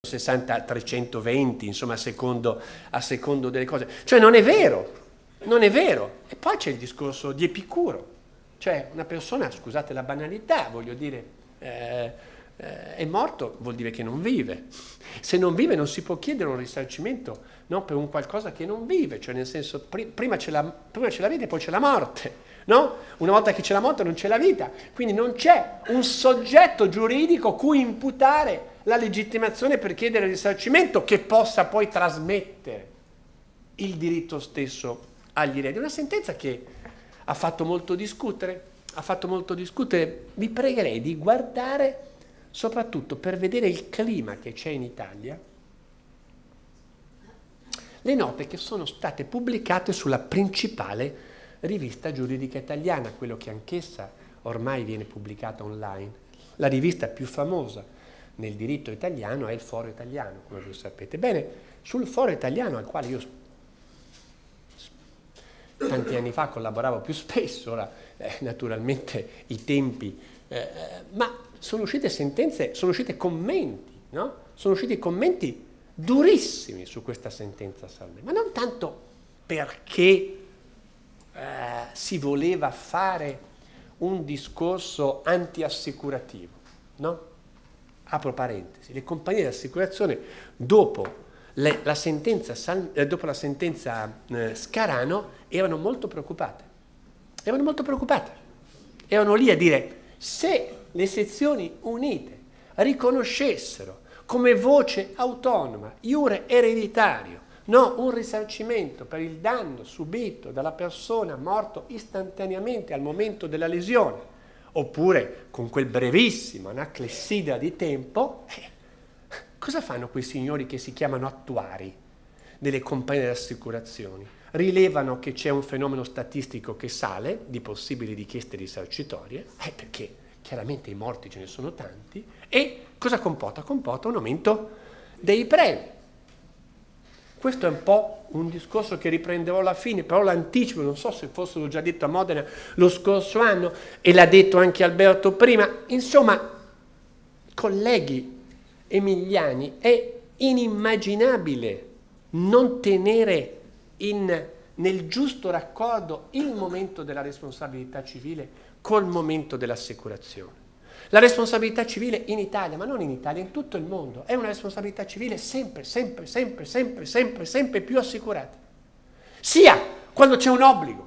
60 320, insomma, a secondo, a secondo delle cose. Cioè non è vero, non è vero. E poi c'è il discorso di Epicuro. Cioè una persona, scusate la banalità, voglio dire, eh, eh, è morto, vuol dire che non vive. Se non vive non si può chiedere un risarcimento no, per un qualcosa che non vive, cioè nel senso prima c'è la, la vita e poi c'è la morte. No? Una volta che c'è la morte non c'è la vita, quindi non c'è un soggetto giuridico cui imputare la legittimazione per chiedere risarcimento che possa poi trasmettere il diritto stesso agli eredi. Una sentenza che ha fatto molto discutere, ha fatto molto discutere. Vi pregherei di guardare soprattutto per vedere il clima che c'è in Italia, le note che sono state pubblicate sulla principale rivista giuridica italiana, quello che anch'essa ormai viene pubblicata online. La rivista più famosa nel diritto italiano è il Foro Italiano, come voi sapete. Bene, sul Foro Italiano, al quale io tanti anni fa collaboravo più spesso, ora eh, naturalmente i tempi, eh, ma sono uscite sentenze, sono uscite commenti, no? Sono usciti commenti durissimi su questa sentenza Salme, ma non tanto perché eh, si voleva fare un discorso anti-assicurativo, no? Apro parentesi, le compagnie di assicurazione dopo, le, la, sentenza, eh, dopo la sentenza eh, Scarano erano molto preoccupate, erano molto preoccupate, erano lì a dire se le sezioni unite riconoscessero come voce autonoma, iure ereditario, No, un risarcimento per il danno subito dalla persona morto istantaneamente al momento della lesione, oppure con quel brevissimo anaclessida di tempo, eh, cosa fanno quei signori che si chiamano attuari delle compagnie di assicurazioni? Rilevano che c'è un fenomeno statistico che sale di possibili richieste risarcitorie, eh, perché chiaramente i morti ce ne sono tanti, e cosa comporta? Comporta un aumento dei premi. Questo è un po' un discorso che riprenderò alla fine, però l'anticipo, non so se fosse già detto a Modena lo scorso anno e l'ha detto anche Alberto prima. Insomma, colleghi emiliani, è inimmaginabile non tenere in, nel giusto raccordo il momento della responsabilità civile col momento dell'assicurazione. La responsabilità civile in Italia, ma non in Italia, in tutto il mondo, è una responsabilità civile sempre, sempre, sempre, sempre, sempre, sempre più assicurata. Sia quando c'è un obbligo.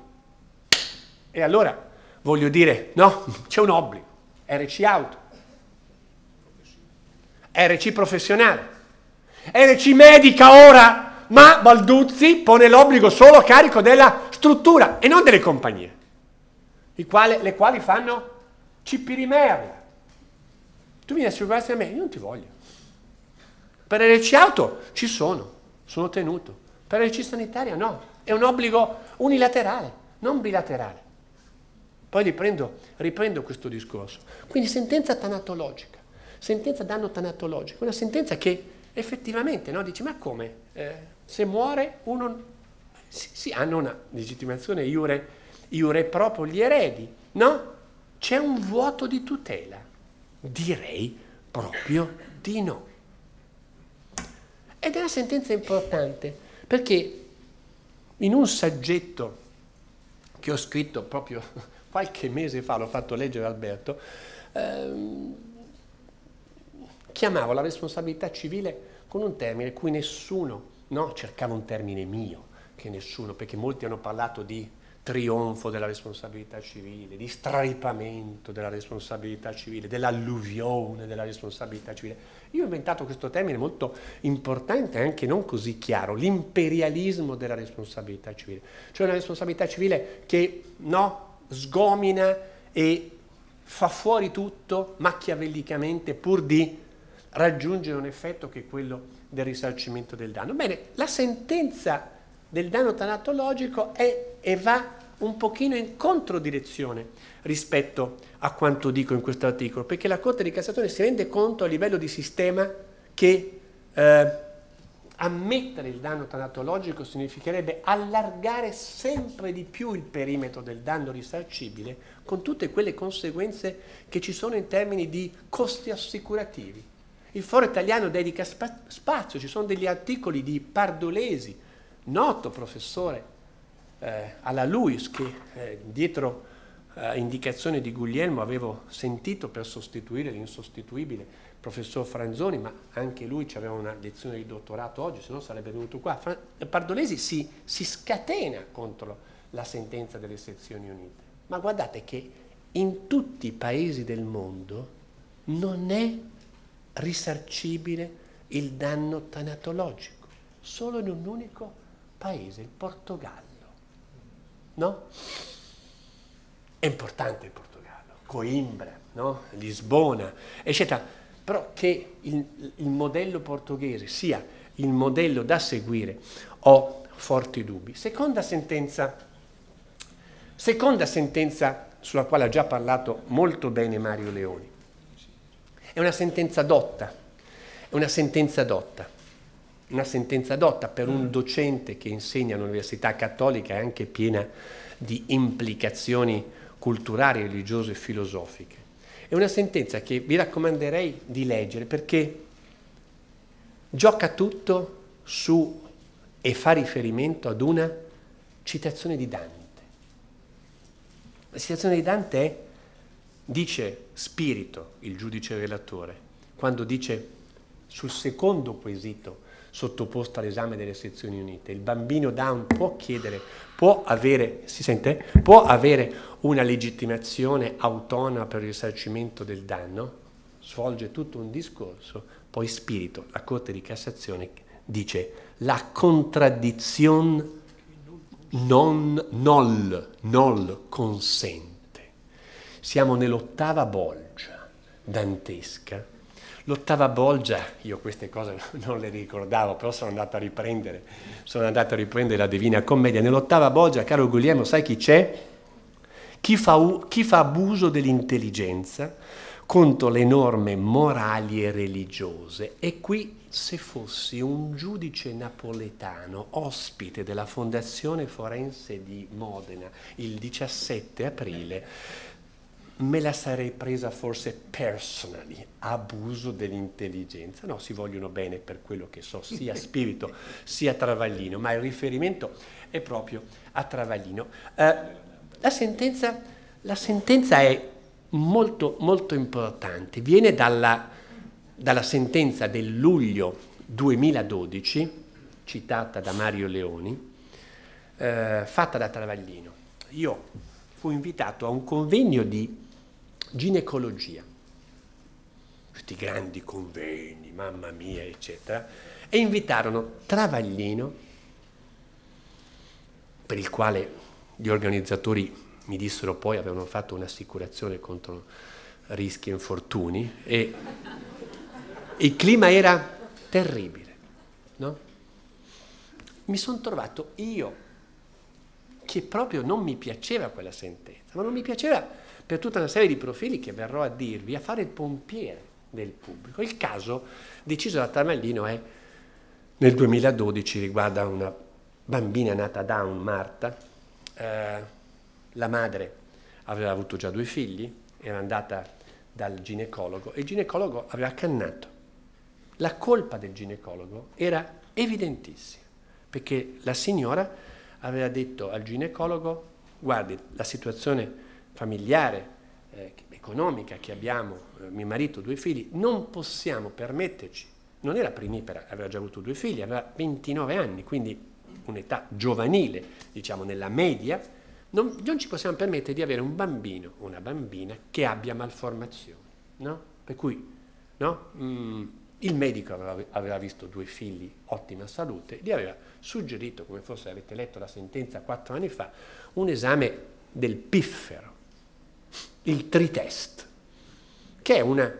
E allora voglio dire, no, c'è un obbligo. RC auto, RC professionale, RC medica ora, ma Balduzzi pone l'obbligo solo a carico della struttura e non delle compagnie, le quali fanno cipirimerla tu vieni a assicurarsi a me, io non ti voglio. Per RC auto ci sono, sono tenuto. Per RC sanitaria no, è un obbligo unilaterale, non bilaterale. Poi riprendo, riprendo questo discorso. Quindi sentenza tanatologica, sentenza danno tanatologico, una sentenza che effettivamente no, dice ma come? Eh, se muore uno... Sì, sì, hanno una legittimazione iure, iure proprio gli eredi, no? C'è un vuoto di tutela. Direi proprio di no. Ed è una sentenza importante perché in un saggetto che ho scritto proprio qualche mese fa, l'ho fatto leggere Alberto, ehm, chiamavo la responsabilità civile con un termine cui nessuno, no, cercavo un termine mio, che nessuno, perché molti hanno parlato di trionfo della responsabilità civile, di straripamento della responsabilità civile, dell'alluvione della responsabilità civile. Io ho inventato questo termine molto importante e anche non così chiaro, l'imperialismo della responsabilità civile, cioè una responsabilità civile che no, sgomina e fa fuori tutto machiavellicamente pur di raggiungere un effetto che è quello del risarcimento del danno. Bene, la sentenza del danno tanatologico è e va un pochino in controdirezione rispetto a quanto dico in questo articolo, perché la Corte di Cassazione si rende conto a livello di sistema che eh, ammettere il danno tanatologico significherebbe allargare sempre di più il perimetro del danno risarcibile con tutte quelle conseguenze che ci sono in termini di costi assicurativi. Il foro italiano dedica spa- spazio, ci sono degli articoli di Pardolesi, noto professore eh, alla LUIS, che eh, dietro eh, indicazione di Guglielmo avevo sentito per sostituire l'insostituibile professor Franzoni, ma anche lui aveva una lezione di dottorato oggi, se no sarebbe venuto qua. Pardolesi si, si scatena contro la sentenza delle sezioni unite. Ma guardate che in tutti i paesi del mondo non è risarcibile il danno tanatologico, solo in un unico paese, il Portogallo. No? È importante il Portogallo, Coimbra, no? Lisbona, eccetera, però che il, il modello portoghese sia il modello da seguire ho forti dubbi. Seconda sentenza, seconda sentenza sulla quale ha già parlato molto bene Mario Leoni. È una sentenza dotta, è una sentenza dotta, una sentenza dotta per un docente che insegna all'Università Cattolica e anche piena di implicazioni culturali, religiose e filosofiche. È una sentenza che vi raccomanderei di leggere perché gioca tutto su e fa riferimento ad una citazione di Dante. La citazione di Dante è dice spirito, il giudice relatore, quando dice sul secondo quesito sottoposto all'esame delle sezioni unite, il bambino Down può chiedere, può avere, si sente? Può avere una legittimazione autonoma per il risarcimento del danno, svolge tutto un discorso, poi spirito, la Corte di Cassazione dice la contraddizione non nol, nol consente siamo nell'ottava bolgia dantesca. L'ottava bolgia, io queste cose non le ricordavo, però sono andato a riprendere, sono andato a riprendere la Divina Commedia. Nell'ottava bolgia, caro Guglielmo, sai chi c'è? Chi fa, chi fa abuso dell'intelligenza contro le norme morali e religiose. E qui, se fossi un giudice napoletano, ospite della Fondazione Forense di Modena, il 17 aprile, me la sarei presa forse personally, abuso dell'intelligenza. No, si vogliono bene per quello che so, sia Spirito sia Travaglino, ma il riferimento è proprio a Travaglino. Eh, la, sentenza, la, sentenza, è molto, molto importante, viene dalla, dalla sentenza del luglio 2012, citata da Mario Leoni, eh, fatta da Travaglino. Io fui invitato a un convegno di ginecologia, questi grandi convegni, mamma mia, eccetera, e invitarono Travaglino, per il quale gli organizzatori mi dissero poi avevano fatto un'assicurazione contro rischi e infortuni e il clima era terribile, no? Mi sono trovato io che proprio non mi piaceva quella sentenza, ma non mi piaceva per tutta una serie di profili che verrò a dirvi, a fare il pompiere del pubblico. Il caso deciso da Tamallino è nel 2012, riguarda una bambina nata Down, Marta, eh, la madre aveva avuto già due figli, era andata dal ginecologo e il ginecologo aveva cannato. La colpa del ginecologo era evidentissima, perché la signora aveva detto al ginecologo, guardi, la situazione familiare, eh, economica che abbiamo, eh, mio marito, due figli, non possiamo permetterci, non era primipera, aveva già avuto due figli, aveva 29 anni, quindi un'età giovanile, diciamo nella media, non, non, ci possiamo permettere di avere un bambino o una bambina che abbia malformazioni, no? Per cui, no? Mm, il medico aveva, aveva, visto due figli, ottima salute, gli aveva suggerito, come forse avete letto la sentenza quattro anni fa, un esame del piffero, il tritest, che è un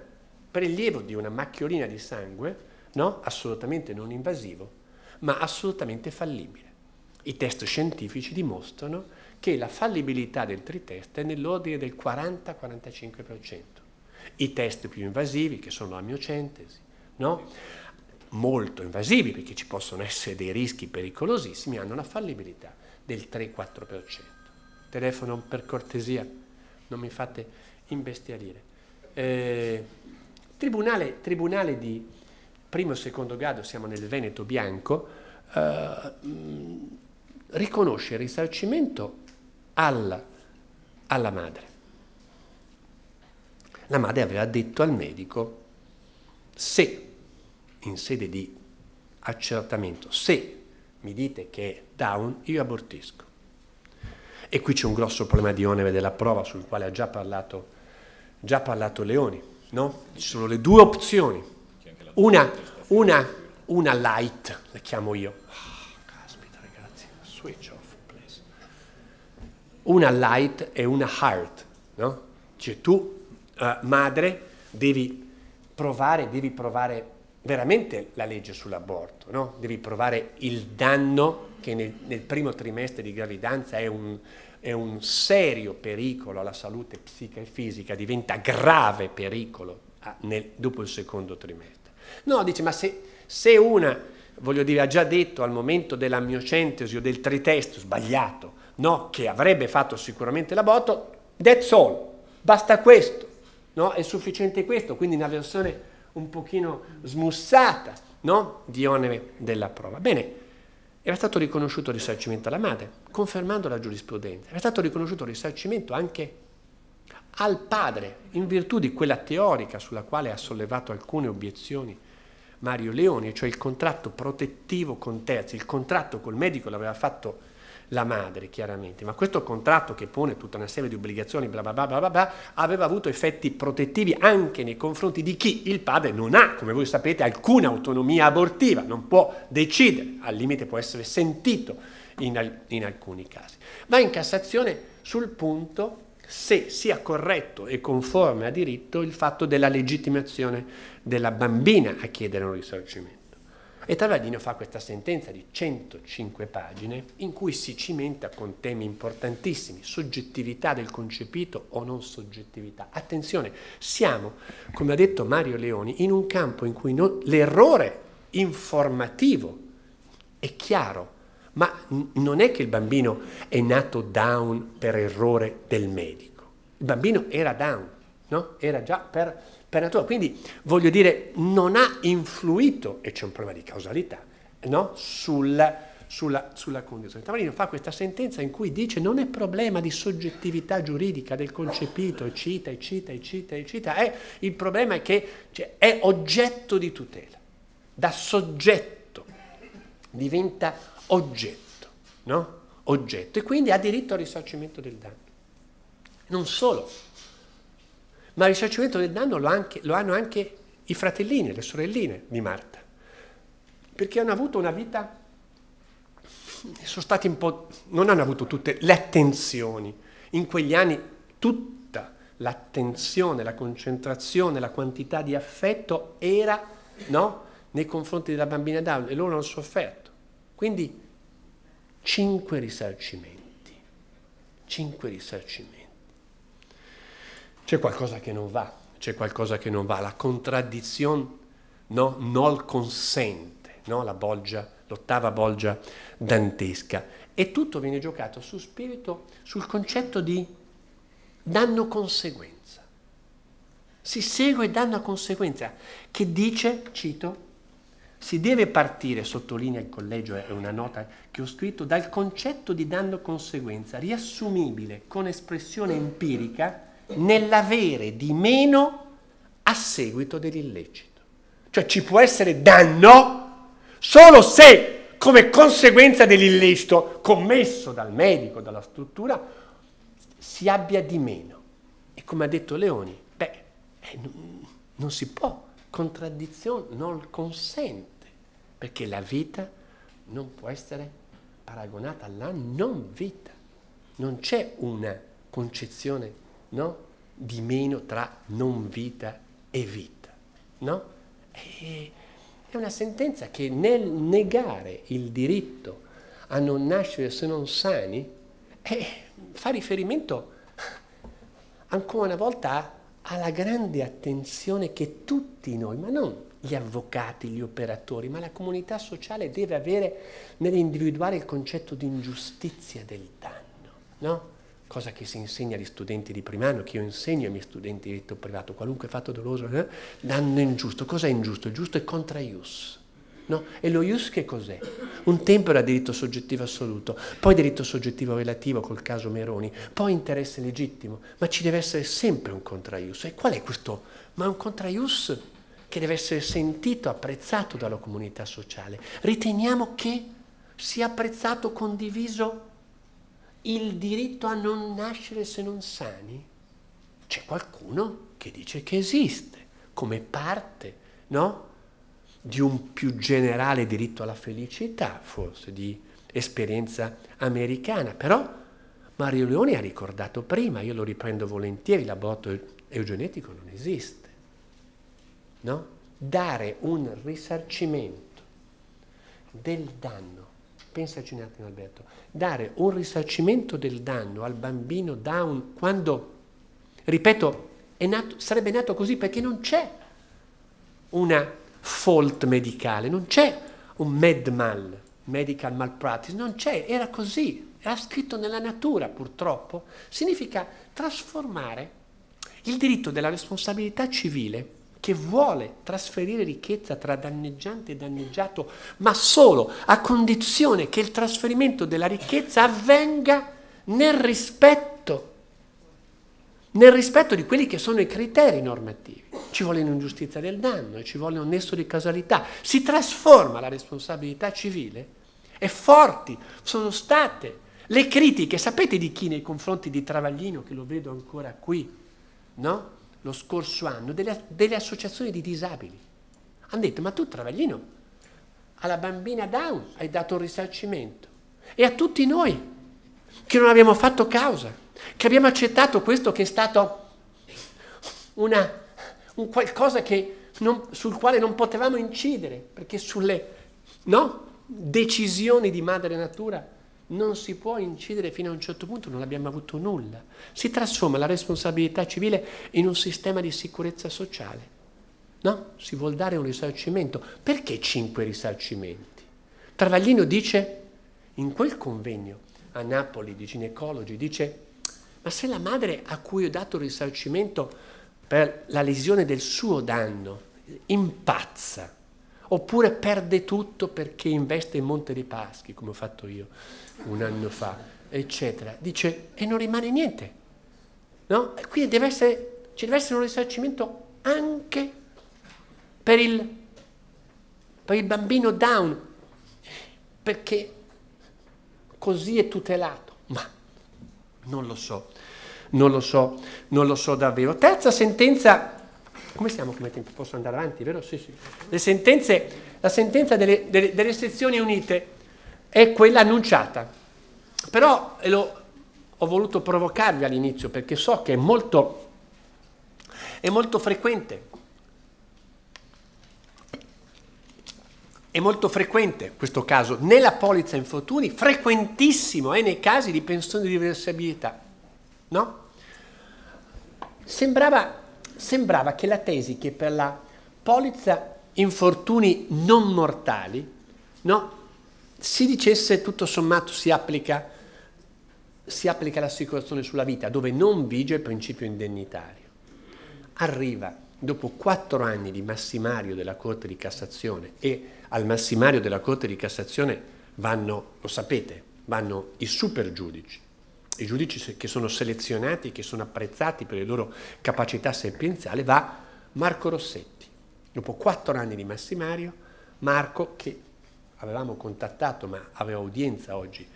prelievo di una macchiolina di sangue, no? assolutamente non invasivo, ma assolutamente fallibile. I test scientifici dimostrano che la fallibilità del tritest è nell'ordine del 40-45%. I test più invasivi, che sono la no? molto invasivi perché ci possono essere dei rischi pericolosissimi, hanno una fallibilità del 3-4%. Telefono per cortesia non mi fate imbestialire. Eh, tribunale, tribunale di primo e secondo grado, siamo nel Veneto bianco, eh, riconosce il risarcimento alla, alla madre. La madre aveva detto al medico se in sede di accertamento, se mi dite che è down, io abortisco. E qui c'è un grosso problema di onere della prova sul quale ha già parlato, già parlato Leoni. No? Ci sono le due opzioni. Una, una, una light, la chiamo io. Oh, caspita ragazzi, switch off, please. Una light e una heart. No? Cioè tu, uh, madre, devi provare, devi provare veramente la legge sull'aborto, no? Devi provare il danno che nel, nel primo trimestre di gravidanza è un, è un, serio pericolo alla salute psica e fisica, diventa grave pericolo a, nel, dopo il secondo trimestre. No, dice, ma se, se una, voglio dire, ha già detto al momento dell'amniocentesi o del tritesto sbagliato, no, che avrebbe fatto sicuramente l'aborto, that's all, basta questo, no? È sufficiente questo, quindi una versione un pochino smussata, no? Di onere della prova. Bene, era stato riconosciuto il risarcimento alla madre, confermando la giurisprudenza. Era stato riconosciuto il risarcimento anche al padre, in virtù di quella teorica sulla quale ha sollevato alcune obiezioni Mario Leoni, cioè il contratto protettivo con terzi. Il contratto col medico l'aveva fatto la madre, chiaramente, ma questo contratto che pone tutta una serie di obbligazioni, bla bla bla bla bla, aveva avuto effetti protettivi anche nei confronti di chi il padre non ha, come voi sapete, alcuna autonomia abortiva, non può decidere, al limite può essere sentito in, in alcuni casi. Va in Cassazione sul punto se sia corretto e conforme a diritto il fatto della legittimazione della bambina a chiedere un risarcimento. E Travaglino fa questa sentenza di 105 pagine in cui si cimenta con temi importantissimi, soggettività del concepito o non soggettività. Attenzione, siamo, come ha detto Mario Leoni, in un campo in cui no, l'errore informativo è chiaro, ma non è che il bambino è nato down per errore del medico. Il bambino era down, no? Era già per per natura. Quindi voglio dire, non ha influito, e c'è un problema di causalità, no? sulla, sulla, sulla condizione. Tavolino fa questa sentenza in cui dice non è problema di soggettività giuridica del concepito, e cita, e cita, e cita, e cita, è, il problema è che cioè, è oggetto di tutela. Da soggetto diventa oggetto, no? Oggetto, e quindi ha diritto al risarcimento del danno. Non solo, ma il risarcimento del danno lo, anche, lo hanno anche i fratellini le sorelline di Marta, perché hanno avuto una vita, sono stati un po', non hanno avuto tutte le attenzioni. In quegli anni tutta l'attenzione, la concentrazione, la quantità di affetto era no, nei confronti della bambina Down e loro hanno sofferto. Quindi cinque risarcimenti, cinque risarcimenti c'è qualcosa che non va, c'è qualcosa che non va, la contraddizione no, non consente, no? la bolgia, l'ottava bolgia dantesca. E tutto viene giocato su spirito, sul concetto di danno-conseguenza. Si segue danno-conseguenza, che dice, cito, si deve partire, sottolinea il collegio, è una nota che ho scritto, dal concetto di danno-conseguenza, riassumibile con espressione empirica nell'avere di meno a seguito dell'illecito. Cioè ci può essere danno solo se come conseguenza dell'illecito commesso dal medico, dalla struttura, si abbia di meno. E come ha detto Leoni, beh, eh, non si può, contraddizione non consente, perché la vita non può essere paragonata alla non vita. Non c'è una concezione no? di meno tra non vita e vita. No? E, è una sentenza che nel negare il diritto a non nascere se non sani eh, fa riferimento ancora una volta alla grande attenzione che tutti noi, ma non gli avvocati, gli operatori, ma la comunità sociale deve avere nell'individuare il concetto di ingiustizia del danno. No? Cosa che si insegna agli studenti di primo anno, che io insegno ai miei studenti di diritto privato, qualunque fatto doloso, eh? danno ingiusto. Cos'è ingiusto? Il giusto è contra ius. No? E lo ius che cos'è? Un tempo era diritto soggettivo assoluto, poi diritto soggettivo relativo col caso Meroni, poi interesse legittimo, ma ci deve essere sempre un contraius. E qual è questo? Ma un contraius che deve essere sentito, apprezzato dalla comunità sociale. Riteniamo che sia apprezzato, condiviso il diritto a non nascere se non sani? C'è qualcuno che dice che esiste come parte, no? di un più generale diritto alla felicità, forse di esperienza americana, però Mario Leone ha ricordato prima, io lo riprendo volentieri, l'aborto eugenetico non esiste. No? Dare un risarcimento del danno, pensaci un attimo Alberto, dare un risarcimento del danno al bambino Down quando, ripeto, nato, sarebbe nato così perché non c'è una fault medicale, non c'è un medmal, medical malpractice, non c'è, era così, era scritto nella natura purtroppo, significa trasformare il diritto della responsabilità civile che vuole trasferire ricchezza tra danneggiante e danneggiato, ma solo a condizione che il trasferimento della ricchezza avvenga nel rispetto nel rispetto di quelli che sono i criteri normativi. Ci vuole un'ingiustizia del danno ci vuole un nesso di causalità. Si trasforma la responsabilità civile e forti sono state le critiche, sapete di chi nei confronti di Travaglino, che lo vedo ancora qui, no? Lo scorso anno, delle, delle associazioni di disabili. Hanno detto, ma tu Travaglino, alla bambina Down hai dato un risarcimento e a tutti noi che non abbiamo fatto causa che abbiamo accettato questo che è stato una, un qualcosa non, sul quale non potevamo incidere, perché sulle no, decisioni di madre natura non si può incidere fino a un certo punto, non abbiamo avuto nulla. Si trasforma la responsabilità civile in un sistema di sicurezza sociale. No? Si vuol dare un risarcimento. Perché cinque risarcimenti? Travaglino dice, in quel convegno a Napoli di ginecologi, dice ma se la madre a cui ho dato il risarcimento per la lesione del suo danno impazza, oppure perde tutto perché investe in Monte dei Paschi, come ho fatto io un anno fa, eccetera, dice e non rimane niente. No? Quindi deve essere, ci deve essere un risarcimento anche per il, per il bambino down, perché così è tutelato. Ma non lo so, non lo so, non lo so davvero. Terza sentenza, come stiamo come tempo? Posso andare avanti, vero? Sì, sì. Le sentenze, la sentenza delle, delle, delle sezioni unite è quella annunciata, però lo, ho voluto provocarvi all'inizio perché so che è molto, è molto frequente. È molto frequente questo caso nella polizza infortuni, frequentissimo è nei casi di pensione di reversibilità. No? Sembrava, sembrava che la tesi che per la polizza infortuni non mortali no, si dicesse tutto sommato si applica, si applica l'assicurazione sulla vita dove non vige il principio indennitario. Arriva dopo quattro anni di massimario della Corte di Cassazione e al massimario della Corte di Cassazione vanno, lo sapete, vanno i super giudici, i giudici che sono selezionati, che sono apprezzati per le loro capacità sapienziali, va Marco Rossetti. Dopo quattro anni di massimario, Marco, che avevamo contattato ma aveva udienza oggi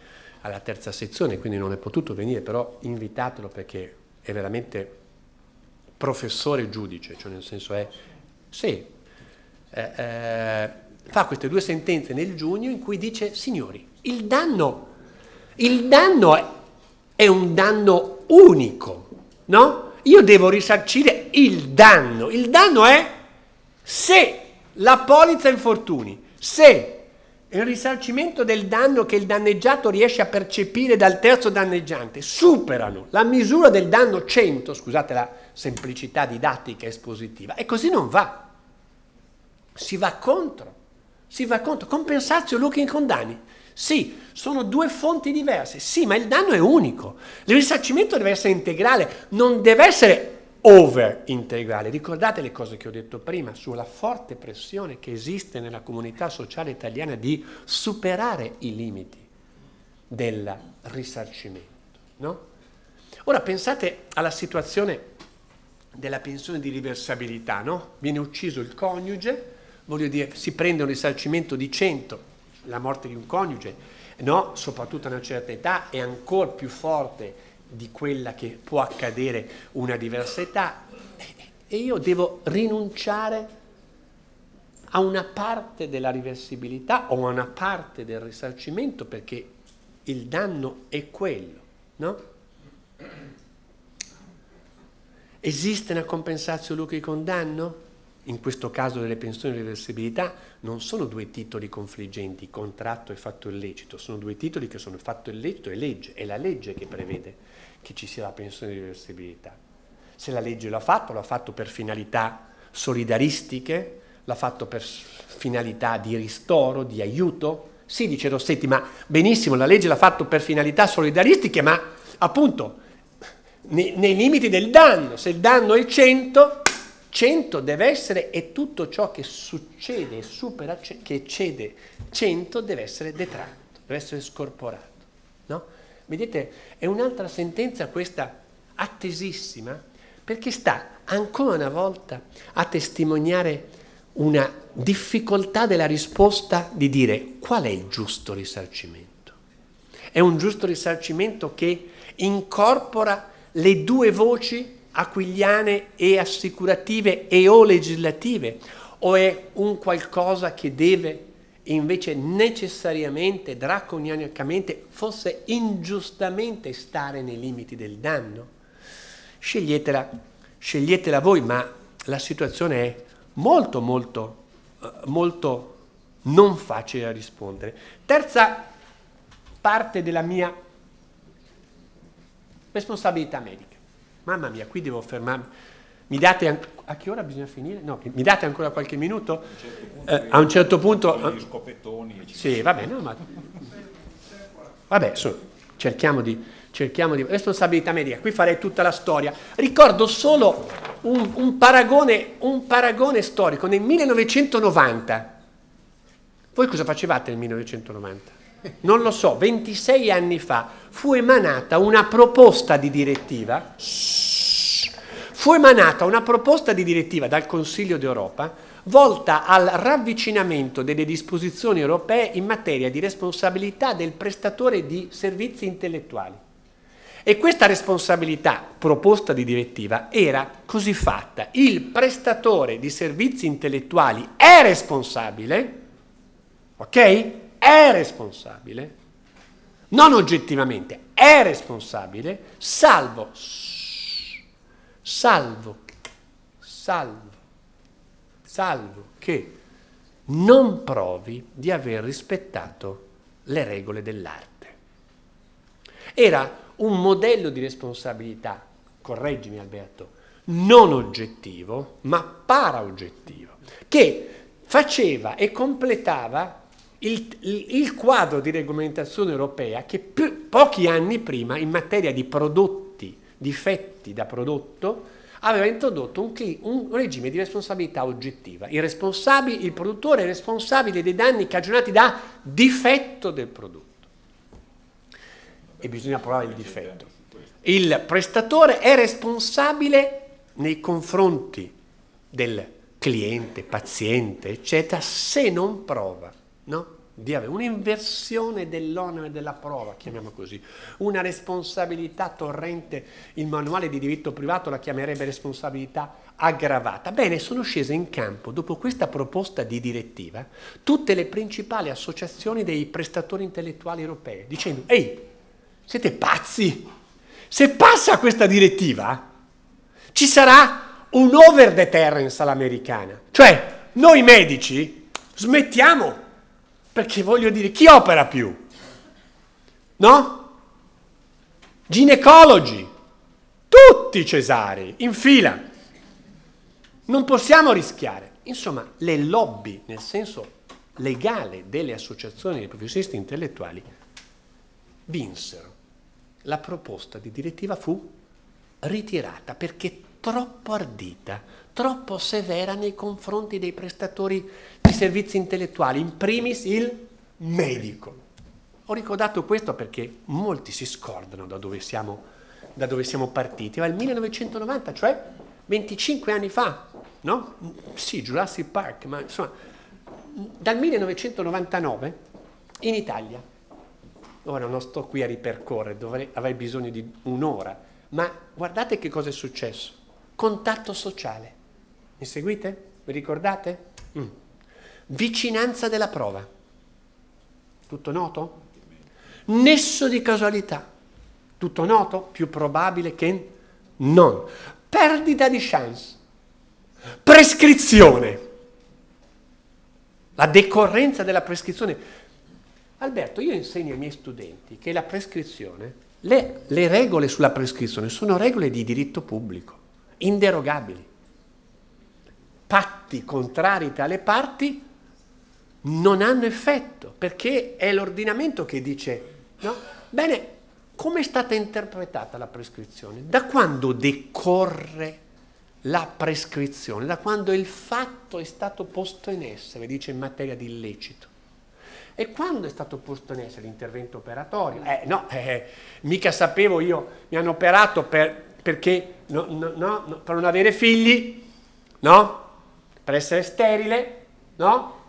alla terza sezione, quindi non è potuto venire, però invitatelo perché è veramente professore giudice, cioè nel senso è, sì, eh, eh, fa queste due sentenze nel giugno in cui dice, signori, il danno, il danno è, è un danno unico, no? Io devo risarcire il danno, il danno è se la polizza infortuni, se il risarcimento del danno che il danneggiato riesce a percepire dal terzo danneggiante superano la misura del danno 100, scusate la semplicità didattica espositiva, e così non va. Si va contro, Si va contro. Compensatio, lucro in condanni. Sì, sono due fonti diverse. Sì, ma il danno è unico. Il risarcimento deve essere integrale, non deve essere over integrale. Ricordate le cose che ho detto prima sulla forte pressione che esiste nella comunità sociale italiana di superare i limiti del risarcimento. No? Ora pensate alla situazione della pensione di riversabilità, no? Viene ucciso il coniuge, voglio dire, si prende un risarcimento di 100, la morte di un coniuge, no? Soprattutto a una certa età è ancora più forte di quella che può accadere una diversa età e io devo rinunciare a una parte della riversibilità o a una parte del risarcimento perché il danno è quello, no? Esiste una compensatio lucri con danno? In questo caso delle pensioni di reversibilità non sono due titoli confliggenti, contratto e fatto illecito, sono due titoli che sono fatto illecito e legge, è la legge che prevede che ci sia la pensione di reversibilità. Se la legge l'ha fatto, l'ha fatto per finalità solidaristiche, l'ha fatto per finalità di ristoro, di aiuto. Sì, dice Rossetti, ma benissimo, la legge l'ha fatto per finalità solidaristiche, ma appunto nei, nei limiti del danno. Se il danno è 100, 100 deve essere e tutto ciò che succede supera, che eccede 100 deve essere detratto, deve essere scorporato. No? Vedete, è un'altra sentenza questa attesissima, perché sta ancora una volta a testimoniare una difficoltà della risposta di dire qual è il giusto risarcimento. È un giusto risarcimento che incorpora le due voci aquiliane e assicurative e o legislative o è un qualcosa che deve invece necessariamente, draconianicamente, fosse ingiustamente stare nei limiti del danno? Sceglietela, sceglietela voi, ma la situazione è molto, molto, eh, molto non facile da rispondere. Terza parte della mia responsabilità medica. Mamma mia, qui devo fermarmi. Mi date an- a che ora bisogna finire? No, mi date ancora qualche minuto? Eh, a un certo punto... Eh, scopettoni. Sì, vabbè, no, ma... Vabbè, so, cerchiamo di, cerchiamo di... Responsabilità medica, qui farei tutta la storia. Ricordo solo un, un, paragone, un paragone storico. Nel 1990, voi cosa facevate nel 1990? Non lo so, 26 anni fa fu emanata una proposta di direttiva fu emanata una proposta di direttiva dal Consiglio d'Europa volta al ravvicinamento delle disposizioni europee in materia di responsabilità del prestatore di servizi intellettuali. E questa responsabilità proposta di direttiva era così fatta. Il prestatore di servizi intellettuali è responsabile, ok? È responsabile, non oggettivamente, è responsabile, salvo salvo, salvo, salvo che non provi di aver rispettato le regole dell'arte. Era un modello di responsabilità, correggimi Alberto, non oggettivo, ma paraoggettivo, che faceva e completava il, il quadro di regolamentazione europea che più, pochi anni prima in materia di prodotti difetti da prodotto, aveva introdotto un, un, regime di responsabilità oggettiva. Il, il produttore è responsabile dei danni cagionati da difetto del prodotto. E bisogna provare il difetto. Il prestatore è responsabile nei confronti del cliente, paziente, eccetera, se non prova, no? di avere un'inversione dell'onere della prova, chiamiamo così, una responsabilità torrente, il manuale di diritto privato la chiamerebbe responsabilità aggravata. Bene, sono scese in campo, dopo questa proposta di direttiva, tutte le principali associazioni dei prestatori intellettuali europei, dicendo, ehi, siete pazzi? Se passa questa direttiva, ci sarà un over deterrence all'americana, cioè noi medici smettiamo perché voglio dire, chi opera più? No? Ginecologi, tutti cesari, in fila. Non possiamo rischiare. Insomma, le lobby, nel senso legale delle associazioni dei professionisti intellettuali vinsero. La proposta di direttiva fu ritirata perché troppo ardita, troppo severa nei confronti dei prestatori di servizi intellettuali, in primis il medico. Ho ricordato questo perché molti si scordano da dove siamo, da dove siamo partiti. Era il 1990, cioè 25 anni fa, no? Sì, Jurassic Park, ma insomma, dal 1999 in Italia, ora non sto qui a ripercorrere, dovrei, avrei bisogno di un'ora, ma guardate che cosa è successo. Contatto sociale. Mi seguite? Vi ricordate? Mm. Vicinanza della prova. Tutto noto? Nesso di casualità. Tutto noto? Più probabile che non. Perdita di chance. Prescrizione. La decorrenza della prescrizione. Alberto, io insegno ai miei studenti che la prescrizione, le, le regole sulla prescrizione sono regole di diritto pubblico, inderogabili. Patti contrari tra le parti non hanno effetto, perché è l'ordinamento che dice, no? Bene, come è stata interpretata la prescrizione? Da quando decorre la prescrizione, da quando il fatto è stato posto in essere, dice in materia di illecito. E quando è stato posto in essere l'intervento operatorio? Eh no, eh, mica sapevo io, mi hanno operato per, perché, no, no, no, per non avere figli, no? Per essere sterile, no?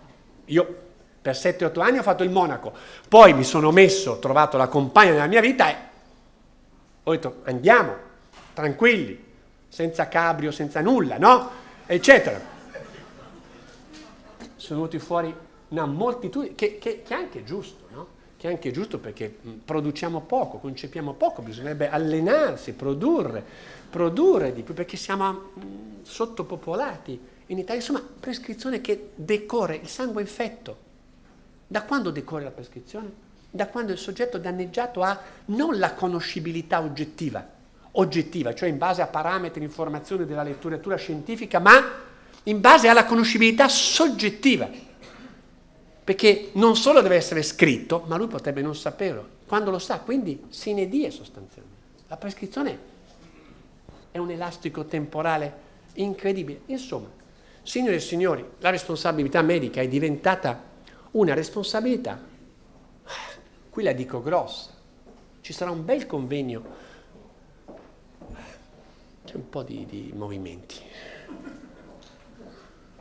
Io per 7-8 anni ho fatto il monaco, poi mi sono messo, ho trovato la compagna della mia vita e ho detto andiamo, tranquilli, senza cabrio, senza nulla, no? Eccetera. Sono venuti fuori una moltitudine, che, che, che è anche giusto, no? Che è anche giusto perché produciamo poco, concepiamo poco, bisognerebbe allenarsi, produrre, produrre di più, perché siamo sottopopolati in Italia. Insomma, prescrizione che decorre il sangue infetto. Da quando decorre la prescrizione? Da quando il soggetto danneggiato ha non la conoscibilità oggettiva, oggettiva, cioè in base a parametri, informazioni della letteratura scientifica, ma in base alla conoscibilità soggettiva. Perché non solo deve essere scritto, ma lui potrebbe non saperlo. Quando lo sa, quindi si ne die sostanzialmente. La prescrizione è un elastico temporale incredibile. Insomma, signore e signori, la responsabilità medica è diventata una responsabilità, qui la dico grossa, ci sarà un bel convegno, c'è un po' di, di movimenti,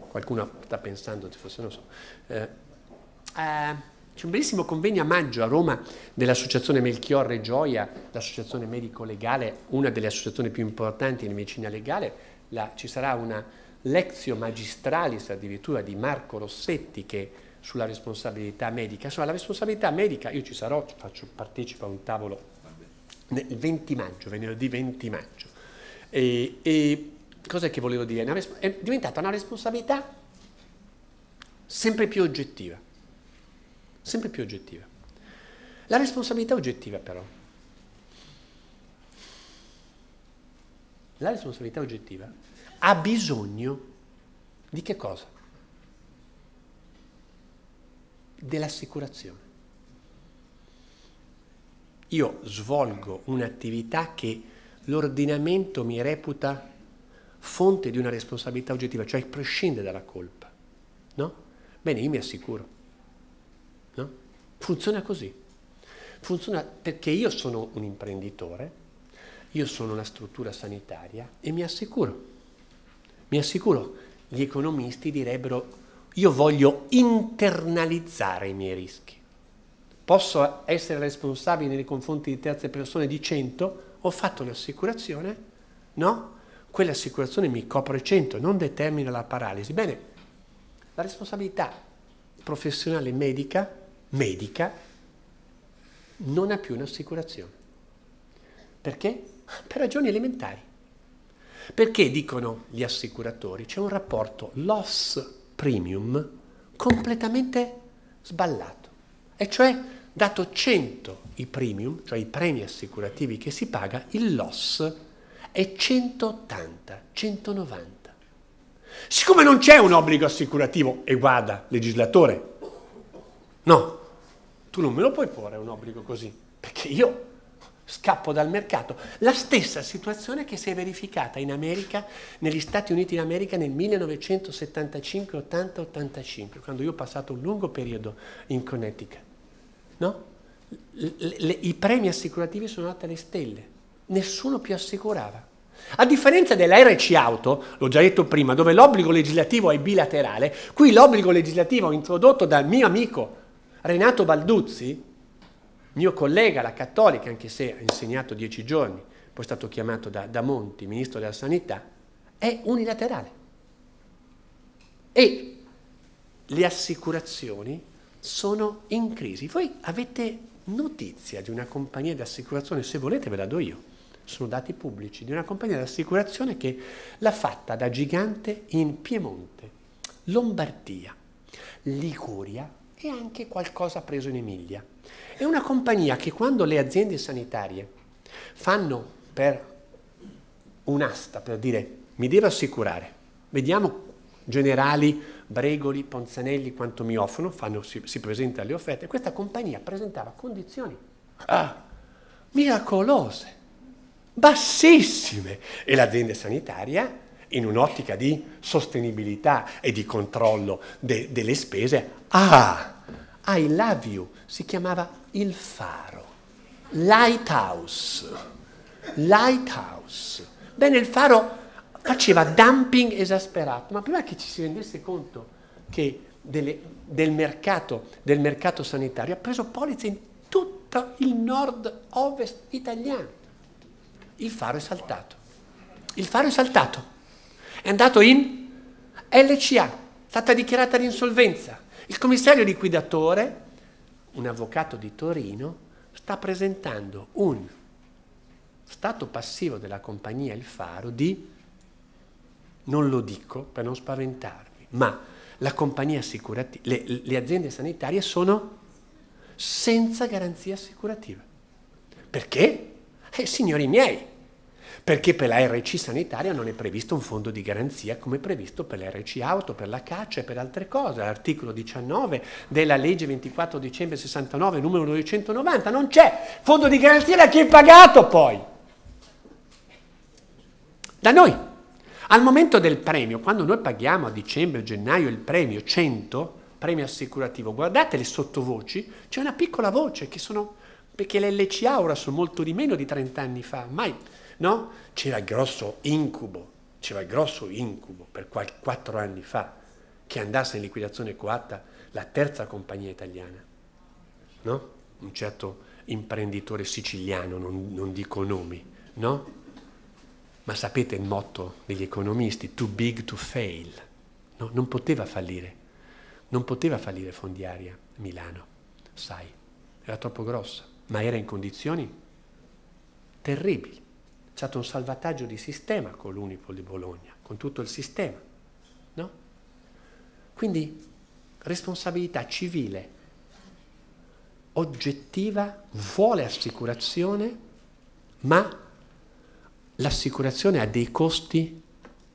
qualcuno sta pensando, forse non so, eh, eh, c'è un bellissimo convegno a maggio a Roma dell'associazione Melchiorre Gioia, l'associazione medico-legale, una delle associazioni più importanti in medicina legale, la, ci sarà una lezio magistralis addirittura di Marco Rossetti che sulla responsabilità medica. Insomma, la responsabilità medica, io ci sarò, faccio, partecipo a un tavolo il 20 maggio, venerdì 20 maggio. E, e cosa che volevo dire? È diventata una responsabilità sempre più oggettiva, sempre più oggettiva. La responsabilità oggettiva però, la responsabilità oggettiva ha bisogno di che cosa? dell'assicurazione. Io svolgo un'attività che l'ordinamento mi reputa fonte di una responsabilità oggettiva, cioè prescinde dalla colpa. No? Bene, io mi assicuro. No? Funziona così. Funziona perché io sono un imprenditore, io sono una struttura sanitaria e mi assicuro. Mi assicuro. Gli economisti direbbero io voglio internalizzare i miei rischi. Posso essere responsabile nei confronti di terze persone di 100? Ho fatto un'assicurazione? No? Quell'assicurazione mi copre 100, non determina la paralisi. Bene, la responsabilità professionale medica, medica non ha più un'assicurazione. Perché? Per ragioni elementari. Perché dicono gli assicuratori? C'è un rapporto loss premium completamente sballato. E cioè, dato 100 i premium, cioè i premi assicurativi che si paga, il loss è 180, 190. Siccome non c'è un obbligo assicurativo, e guarda, legislatore, No, tu non me lo puoi porre un obbligo così, perché io scappo dal mercato. La stessa situazione che si è verificata in America, negli Stati Uniti d'America nel 1975, 80, 85, quando io ho passato un lungo periodo in Connecticut. No? Le, le, I premi assicurativi sono andati alle stelle, nessuno più assicurava. A differenza della RC Auto, l'ho già detto prima, dove l'obbligo legislativo è bilaterale, qui l'obbligo legislativo introdotto dal mio amico Renato Balduzzi, mio collega, la Cattolica, anche se ha insegnato dieci giorni, poi è stato chiamato da, da Monti, ministro della Sanità, è unilaterale. E le assicurazioni sono in crisi. Voi avete notizia di una compagnia di assicurazione, se volete ve la do io, sono dati pubblici, di una compagnia di assicurazione che l'ha fatta da gigante in Piemonte, Lombardia, Liguria e anche qualcosa preso in Emilia. È una compagnia che quando le aziende sanitarie fanno per un'asta, per dire mi devo assicurare, vediamo generali, Bregoli, Ponzanelli quanto mi offrono, fanno, si, si presenta le offerte, questa compagnia presentava condizioni ah, miracolose, bassissime. E l'azienda sanitaria in un'ottica di sostenibilità e di controllo de, delle spese, ah, I love you, si chiamava il faro, lighthouse, lighthouse. Bene, il faro faceva dumping esasperato, ma prima che ci si rendesse conto che delle, del, mercato, del mercato sanitario ha preso polizze in tutto il nord-ovest italiano. Il faro è saltato. Il faro è saltato. È andato in LCA, è stata dichiarata l'insolvenza. Il commissario liquidatore, un avvocato di Torino, sta presentando un stato passivo della compagnia Il Faro di, non lo dico per non spaventarmi, ma la compagnia assicurativa, le, le aziende sanitarie sono senza garanzia assicurativa. Perché? Eh, signori miei, perché per la RC sanitaria non è previsto un fondo di garanzia come previsto per la RC auto, per la caccia e per altre cose. L'articolo 19 della legge 24 dicembre 69 numero 290 non c'è fondo di garanzia da chi è pagato poi. Da noi. Al momento del premio, quando noi paghiamo a dicembre gennaio il premio 100, premio assicurativo, guardate le sottovoci, c'è una piccola voce che sono, perché le LC Aura sono molto di meno di 30 anni fa, mai no? C'era il grosso incubo, c'era il grosso incubo per quattro anni fa che andasse in liquidazione coatta la terza compagnia italiana, no? Un certo imprenditore siciliano, non, non dico nomi, no? Ma sapete il motto degli economisti, too big to fail, no? Non poteva fallire, non poteva fallire Fondiaria Milano, sai, era troppo grossa, ma era in condizioni terribili. Stato un salvataggio di sistema con l'Unipol di Bologna, con tutto il sistema. No? Quindi responsabilità civile oggettiva vuole assicurazione, ma l'assicurazione ha dei costi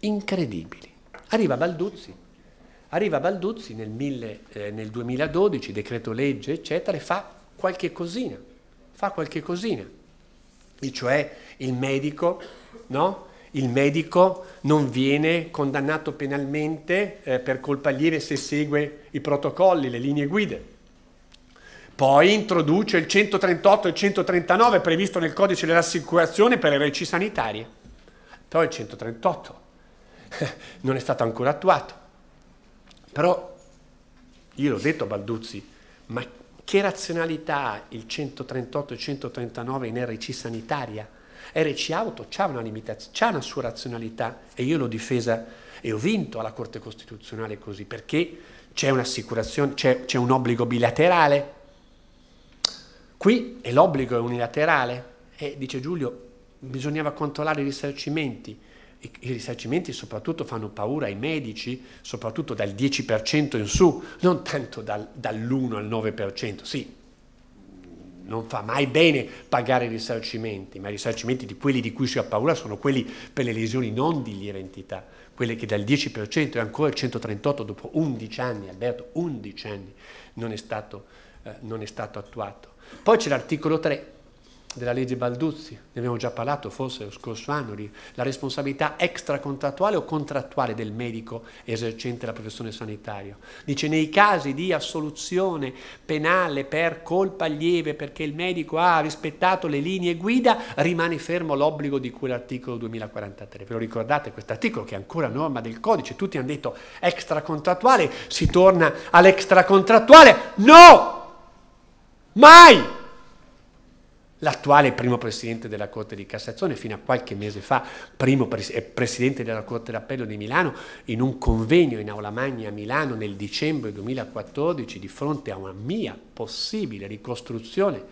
incredibili. Arriva Balduzzi, arriva Balduzzi nel, mille, eh, nel 2012, decreto legge, eccetera, e fa qualche cosina, fa qualche cosina e cioè il medico, no? il medico non viene condannato penalmente eh, per colpa lieve se segue i protocolli, le linee guide. Poi introduce il 138 e il 139 previsto nel codice dell'assicurazione per le reci sanitarie. Però il 138 non è stato ancora attuato. Però io l'ho detto a Balduzzi, ma che razionalità ha il 138 e il 139 in RC sanitaria? RC auto c'ha una limitazione, c'ha una sua razionalità e io l'ho difesa e ho vinto alla Corte Costituzionale così, perché c'è un'assicurazione, c'è, un obbligo bilaterale. Qui è l'obbligo unilaterale e dice Giulio, bisognava controllare i risarcimenti i, i risarcimenti soprattutto fanno paura ai medici, soprattutto dal 10% in su, non tanto dal, dall'1 al 9%. Sì, non fa mai bene pagare i risarcimenti, ma i risarcimenti di quelli di cui si ha paura sono quelli per le lesioni non di lieve entità, quelle che dal 10% e ancora il 138 dopo 11 anni, Alberto, 11 anni non è stato, eh, non è stato attuato. Poi c'è l'articolo 3 della legge Balduzzi, ne abbiamo già parlato forse lo scorso anno, la responsabilità extracontrattuale o contrattuale del medico esercente la professione sanitaria. Dice nei casi di assoluzione penale per colpa lieve perché il medico ha rispettato le linee guida rimane fermo l'obbligo di cui l'articolo 2043. Ve lo ricordate questo articolo che è ancora norma del codice? Tutti hanno detto extracontrattuale, si torna all'extracontrattuale? No! Mai! L'attuale primo presidente della Corte di Cassazione, fino a qualche mese fa, primo pres- presidente della Corte d'Appello di Milano, in un convegno in Aula Magna a Milano nel dicembre 2014, di fronte a una mia possibile ricostruzione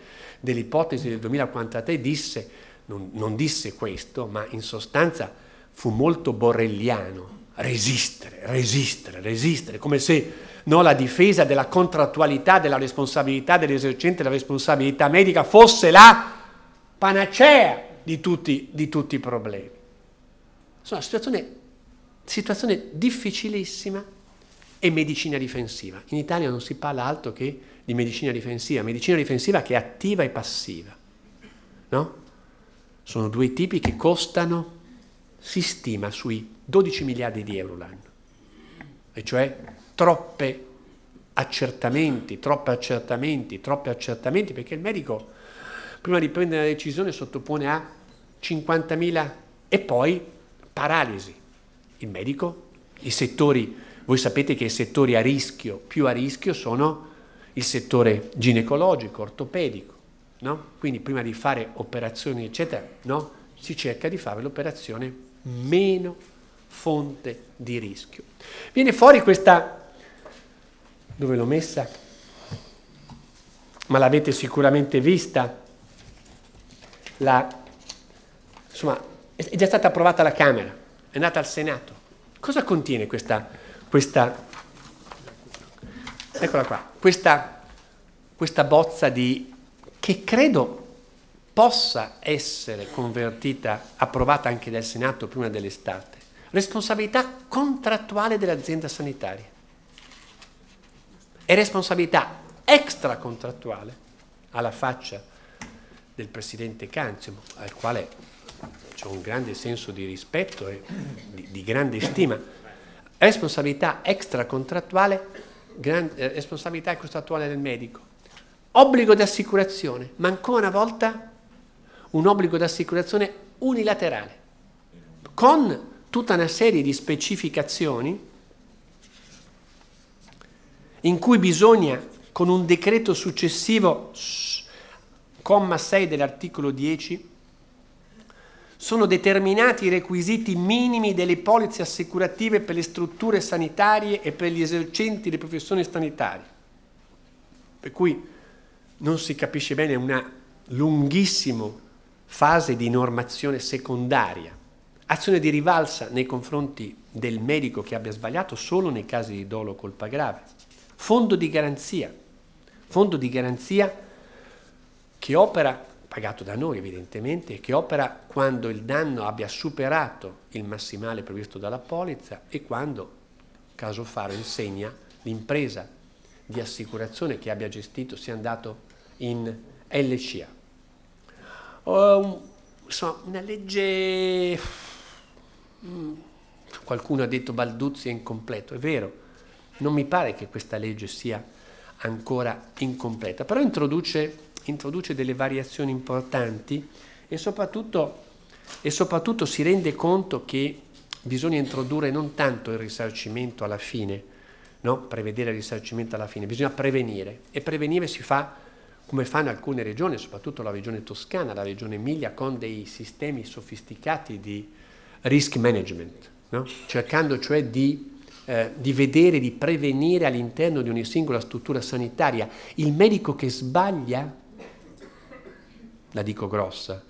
dell'ipotesi del 2043, disse, non, non disse questo, ma in sostanza fu molto borrelliano, resistere, resistere, resistere, come se no, la difesa della contrattualità, della responsabilità dell'esercente della responsabilità medica fosse la panacea di tutti, di tutti i problemi. Insomma, situazione, situazione difficilissima e medicina difensiva. In Italia non si parla altro che di medicina difensiva, medicina difensiva che è attiva e passiva. No? Sono due tipi che costano, si stima, sui 12 miliardi di euro l'anno, e cioè troppe accertamenti, troppi accertamenti, troppi accertamenti, perché il medico prima di prendere la decisione sottopone a 50.000 e poi paralisi. Il medico, i settori, voi sapete che i settori a rischio, più a rischio sono il settore ginecologico, ortopedico, no? Quindi prima di fare operazioni eccetera, no? Si cerca di fare l'operazione meno fonte di rischio. Viene fuori questa dove l'ho messa? Ma l'avete sicuramente vista. La, insomma, è già stata approvata alla Camera, è andata al Senato. Cosa contiene questa, questa eccola qua, questa, questa bozza di, che credo possa essere convertita, approvata anche dal Senato prima dell'estate, responsabilità contrattuale dell'azienda sanitaria e responsabilità extracontrattuale alla faccia del presidente Canzio, al quale ho un grande senso di rispetto e di, di grande stima, responsabilità extracontrattuale, gran, eh, responsabilità contrattuale del medico, obbligo di assicurazione, ma ancora una volta un obbligo di assicurazione unilaterale, con tutta una serie di specificazioni in cui bisogna, con un decreto successivo, comma 6 dell'articolo 10, sono determinati i requisiti minimi delle polizze assicurative per le strutture sanitarie e per gli esercenti le professioni sanitarie. Per cui non si capisce bene una lunghissima fase di normazione secondaria, azione di rivalsa nei confronti del medico che abbia sbagliato solo nei casi di dolo o colpa grave fondo di garanzia, fondo di garanzia che opera, pagato da noi evidentemente, che opera quando il danno abbia superato il massimale previsto dalla polizza e quando, caso faro insegna, l'impresa di assicurazione che abbia gestito sia andato in LCA. Um, insomma, una legge, mm, qualcuno ha detto Balduzzi è incompleto, è vero, non mi pare che questa legge sia ancora incompleta, però introduce, introduce delle variazioni importanti e soprattutto, e soprattutto si rende conto che bisogna introdurre non tanto il risarcimento alla fine, no? prevedere il risarcimento alla fine, bisogna prevenire e prevenire si fa come fanno alcune regioni, soprattutto la regione toscana, la regione Emilia, con dei sistemi sofisticati di risk management, no? cercando cioè di eh, di vedere, di prevenire all'interno di ogni singola struttura sanitaria. Il medico che sbaglia, la dico grossa,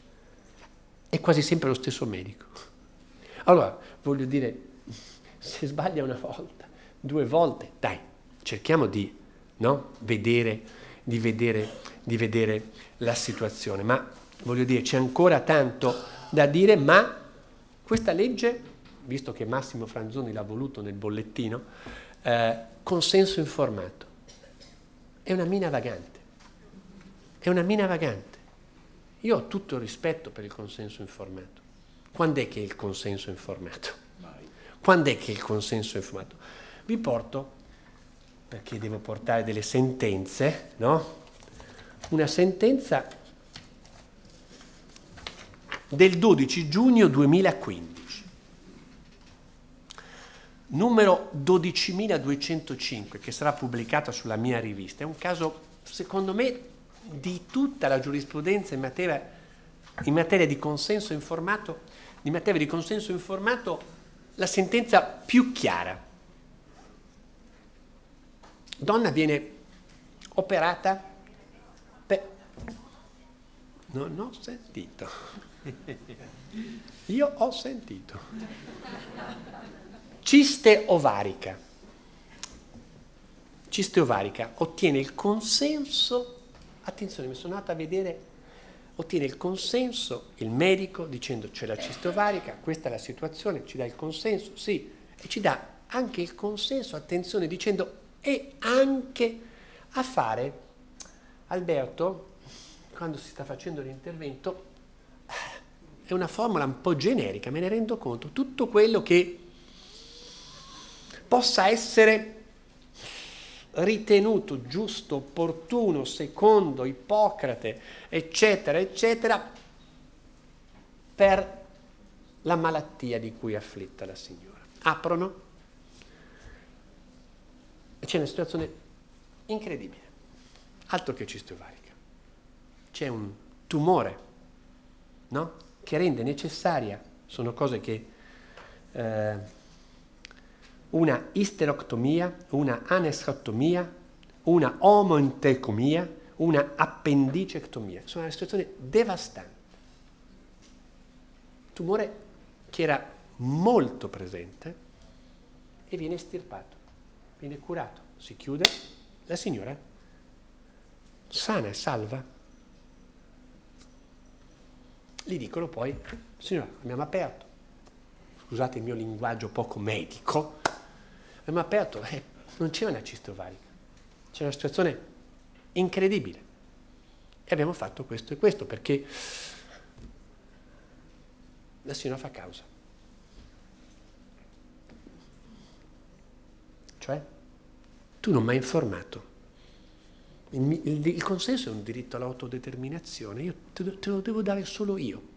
è quasi sempre lo stesso medico. Allora, voglio dire, se sbaglia una volta, due volte, dai, cerchiamo di no, vedere, di vedere, di vedere la situazione. Ma voglio dire, c'è ancora tanto da dire, ma questa legge, visto che Massimo Franzoni l'ha voluto nel bollettino, eh, consenso informato, è una mina vagante. È una mina vagante. Io ho tutto il rispetto per il consenso informato. Quando è che è il consenso informato? Quando è che è il consenso informato? Vi porto, perché devo portare delle sentenze, no? Una sentenza del 12 giugno 2015, numero 12205, che sarà pubblicata sulla mia rivista. È un caso, secondo me, di tutta la giurisprudenza in materia, in materia di consenso informato, in materia di consenso informato, la sentenza più chiara. Donna viene operata per... Non ho sentito. Io ho sentito. Ciste ovarica. Ciste ovarica ottiene il consenso, attenzione, mi sono andata a vedere, ottiene il consenso, il medico dicendo c'è la ciste ovarica, questa è la situazione, ci dà il consenso, sì, e ci dà anche il consenso, attenzione, dicendo e anche a fare, Alberto, quando si sta facendo l'intervento, è una formula un po' generica, me ne rendo conto, tutto quello che possa essere ritenuto giusto, opportuno, secondo Ippocrate, eccetera, eccetera, per la malattia di cui è afflitta la signora. Aprono e c'è una situazione incredibile, altro che cisto ovarica. C'è un tumore, no? che rende necessaria, sono cose che eh, una isteroctomia, una anescottomia, una omontecomia, una appendicectomia. Sono una situazione devastante. Tumore che era molto presente e viene estirpato, viene curato, si chiude, la signora sana e salva gli dicono poi, signora, abbiamo aperto, scusate il mio linguaggio poco medico, abbiamo aperto, eh, non c'è una cisto ovarica, c'è una situazione incredibile. E abbiamo fatto questo e questo perché la signora fa causa. Cioè, tu non mi hai informato il, il, il, consenso è un diritto all'autodeterminazione, io te, te lo devo dare solo io.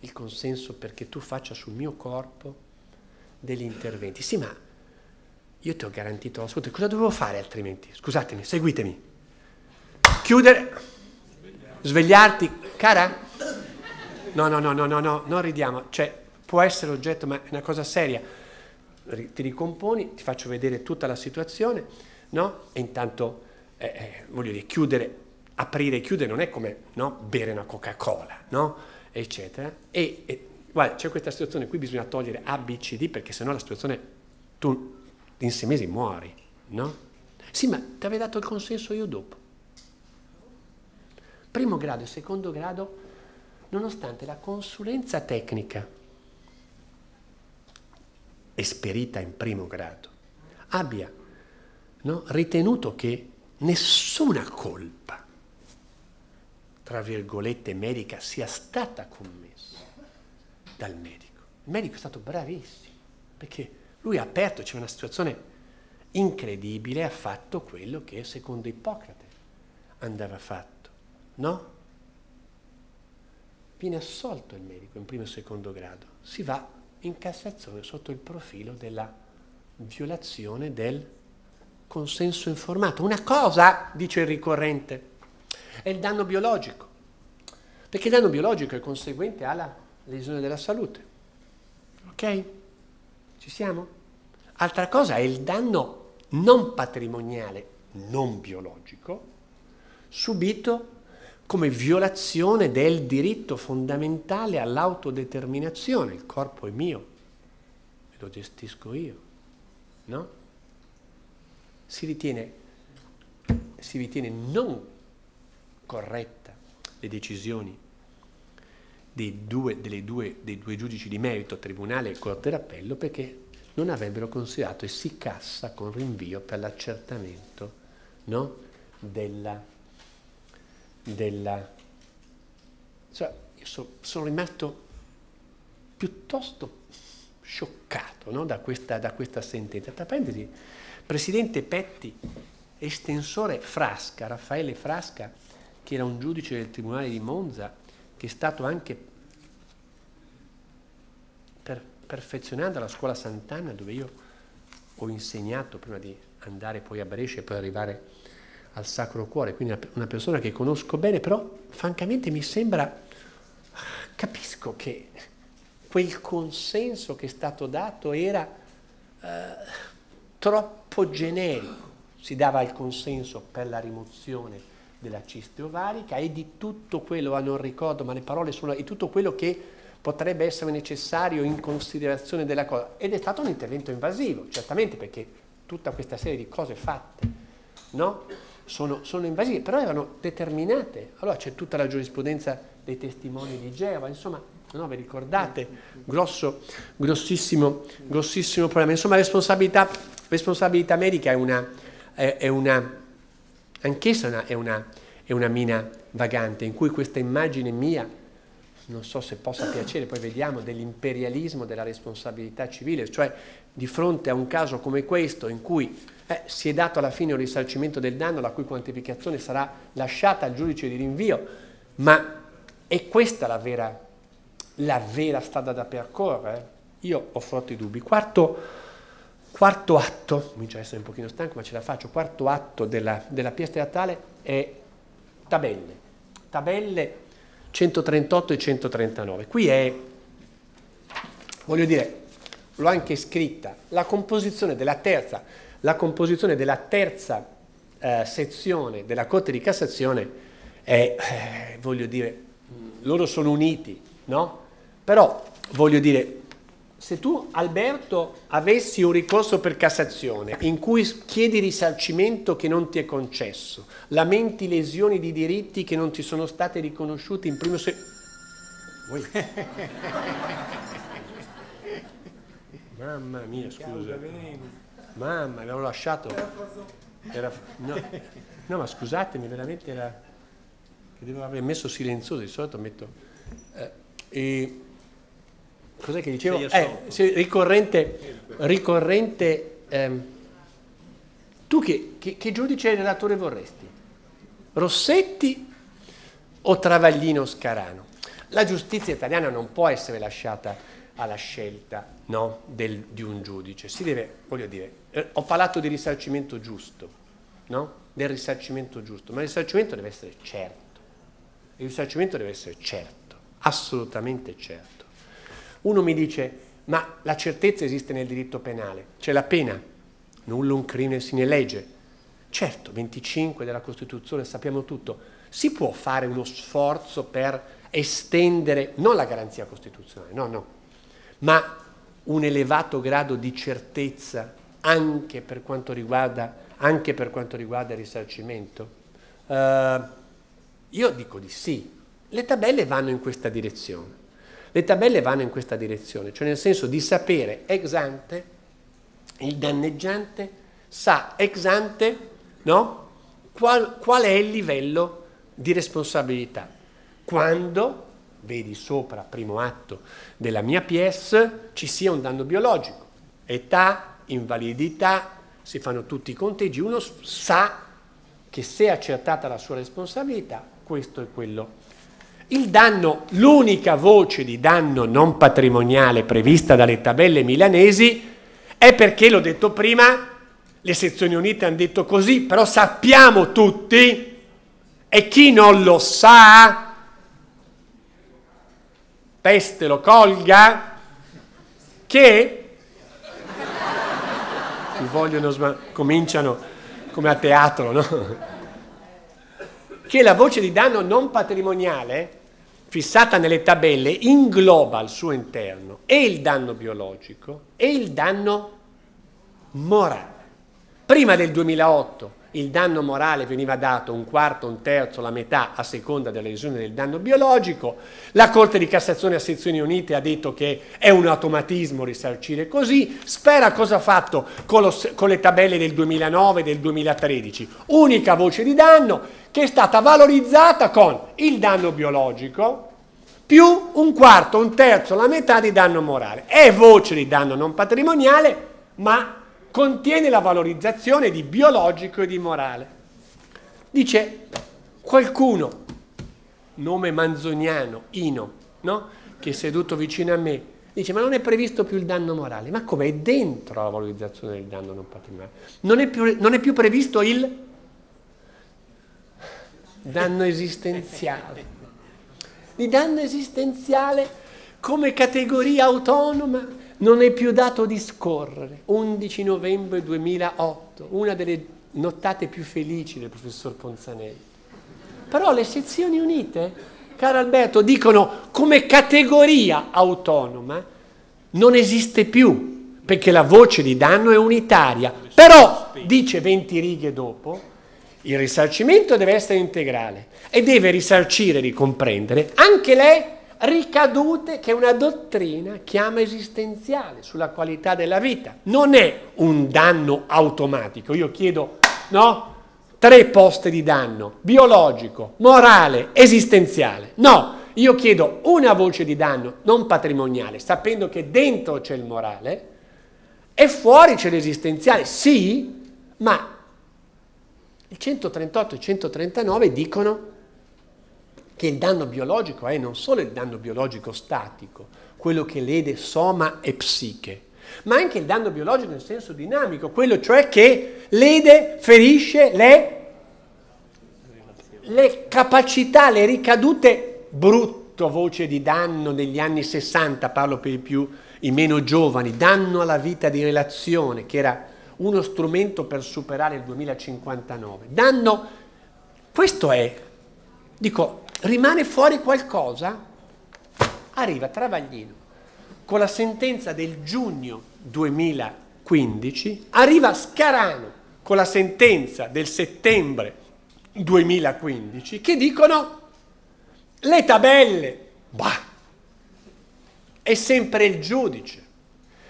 Il consenso perché tu faccia sul mio corpo degli interventi. Sì, ma io ti ho garantito la salute, cosa dovevo fare altrimenti? Scusatemi, seguitemi. Chiudere, svegliarti, cara? No, no, no, no, no, no, non ridiamo, cioè può essere oggetto, ma è una cosa seria. Ti ricomponi, ti faccio vedere tutta la situazione, no? E intanto eh, eh, voglio dire, chiudere, aprire e chiudere non è come no, bere una Coca-Cola, no? eccetera. E, e guarda, c'è questa situazione qui, bisogna togliere A, B, C, D, perché sennò la situazione, tu in sei mesi muori, no? Sì, ma ti avevo dato il consenso io dopo. Primo grado e secondo grado, nonostante la consulenza tecnica esperita in primo grado abbia no, ritenuto che nessuna colpa, tra virgolette, medica sia stata commessa dal medico. Il medico è stato bravissimo, perché lui ha aperto, c'è una situazione incredibile, ha fatto quello che secondo Ippocrate andava fatto, no? Viene assolto il medico in primo e secondo grado, si va in Cassazione sotto il profilo della violazione del consenso informato. Una cosa, dice il ricorrente, è il danno biologico, perché il danno biologico è conseguente alla lesione della salute. Ok? Ci siamo? Altra cosa è il danno non patrimoniale, non biologico, subito come violazione del diritto fondamentale all'autodeterminazione. Il corpo è mio e lo gestisco io, no? si ritiene si ritiene non corretta le decisioni due, due, dei due giudici di merito, Tribunale e Corte d'Appello, perché non avrebbero considerato e si cassa con rinvio per l'accertamento no? della, della... Cioè, io so, sono rimasto piuttosto scioccato no? da, questa, da, questa, sentenza. Tra parentesi, Presidente Petti, estensore Frasca, Raffaele Frasca, che era un giudice del Tribunale di Monza, che è stato anche per, perfezionando alla scuola Sant'Anna, dove io ho insegnato prima di andare poi a Brescia e poi arrivare al Sacro Cuore, quindi una persona che conosco bene, però francamente mi sembra, capisco che quel consenso che è stato dato era eh, troppo generico, si dava il consenso per la rimozione della ciste ovarica e di tutto quello, ah, non ricordo, ma le parole sono, di tutto quello che potrebbe essere necessario in considerazione della cosa. Ed è stato un intervento invasivo, certamente perché tutta questa serie di cose fatte no? sono, sono invasive, però erano determinate. Allora c'è tutta la giurisprudenza dei testimoni di Geova, insomma, no, vi ricordate? Grosso, grossissimo, grossissimo problema. Insomma, responsabilità, responsabilità medica è una, è, è una Anch'essa è una, è una mina vagante in cui questa immagine mia, non so se possa piacere, poi vediamo, dell'imperialismo della responsabilità civile, cioè di fronte a un caso come questo in cui eh, si è dato alla fine un risarcimento del danno la cui quantificazione sarà lasciata al giudice di rinvio, ma è questa la vera, la vera strada da percorrere? Io ho forti dubbi. Quarto, Quarto atto, comincio a essere un pochino stanco ma ce la faccio, quarto atto della, della pièce teatrale è tabelle, tabelle 138 e 139. Qui è, voglio dire, l'ho anche scritta, la composizione della terza, composizione della terza eh, sezione della Corte di Cassazione è, eh, voglio dire, loro sono uniti, no? Però, voglio dire, se tu Alberto avessi un ricorso per Cassazione in cui chiedi risarcimento che non ti è concesso, lamenti lesioni di diritti che non ti sono state riconosciute in primo se... Mamma mia, scusa. Mamma, avevo lasciato. Era... No. no, ma scusatemi, veramente era... che devo aver messo silenzioso, di solito metto... Eh, e cos'è che dicevo? Eh, ricorrente, ricorrente ehm, tu che, che, che giudice e relatore vorresti? Rossetti o Travaglino Scarano? La giustizia italiana non può essere lasciata alla scelta no, del, di un giudice, si deve, voglio dire, eh, ho parlato di risarcimento giusto, no? del risarcimento giusto, ma il risarcimento deve essere certo, il risarcimento deve essere certo, assolutamente certo. Uno mi dice, ma la certezza esiste nel diritto penale, c'è la pena, nullum crime sine legge. Certo, 25 della Costituzione, sappiamo tutto, si può fare uno sforzo per estendere, non la garanzia costituzionale, no, no, ma un elevato grado di certezza anche per quanto riguarda, per quanto riguarda il risarcimento? Uh, io dico di sì. Le tabelle vanno in questa direzione. Le tabelle vanno in questa direzione, cioè nel senso di sapere ex ante, il danneggiante sa ex ante no? qual, qual è il livello di responsabilità. Quando, vedi sopra, primo atto della mia PS, ci sia un danno biologico, età, invalidità, si fanno tutti i conteggi, uno sa che se è accertata la sua responsabilità, questo è quello il danno, l'unica voce di danno non patrimoniale prevista dalle tabelle milanesi è perché, l'ho detto prima, le sezioni unite hanno detto così, però sappiamo tutti, e chi non lo sa, peste lo colga, che vogliono, cominciano come a teatro, no? che la voce di danno non patrimoniale fissata nelle tabelle ingloba al suo interno e il danno biologico e il danno morale. Prima del 2008 il danno morale veniva dato un quarto, un terzo, la metà a seconda della lesione del danno biologico. La Corte di Cassazione a sezioni unite ha detto che è un automatismo risarcire così. Spera cosa ha fatto con, lo, con le tabelle del 2009 e del 2013. Unica voce di danno che è stata valorizzata con il danno biologico più un quarto, un terzo, la metà di danno morale. È voce di danno non patrimoniale, ma contiene la valorizzazione di biologico e di morale. Dice qualcuno, nome manzoniano, Ino, no? che è seduto vicino a me, dice ma non è previsto più il danno morale, ma come è dentro la valorizzazione del danno non patrimoniale? Non è più, non è più previsto il danno esistenziale. Il danno esistenziale come categoria autonoma non è più dato discorrere. 11 novembre 2008, una delle nottate più felici del professor Ponzanelli. Però le sezioni unite, caro Alberto, dicono come categoria autonoma non esiste più, perché la voce di danno è unitaria. Però, dice 20 righe dopo, il risarcimento deve essere integrale e deve risarcire, ricomprendere anche lei ricadute che una dottrina chiama esistenziale sulla qualità della vita. Non è un danno automatico. Io chiedo, no? Tre poste di danno, biologico, morale, esistenziale. No, io chiedo una voce di danno non patrimoniale, sapendo che dentro c'è il morale e fuori c'è l'esistenziale. Sì, ma il 138 e il 139 dicono che il danno biologico è non solo il danno biologico statico, quello che lede soma e psiche, ma anche il danno biologico in senso dinamico, quello cioè che lede, ferisce le, le capacità, le ricadute, brutto voce di danno degli anni 60, parlo per i più, i meno giovani, danno alla vita di relazione, che era uno strumento per superare il 2059. Danno, questo è, dico, rimane fuori qualcosa, arriva Travaglino. Con la sentenza del giugno 2015, arriva Scarano con la sentenza del settembre 2015 che dicono le tabelle, bah, è sempre il giudice,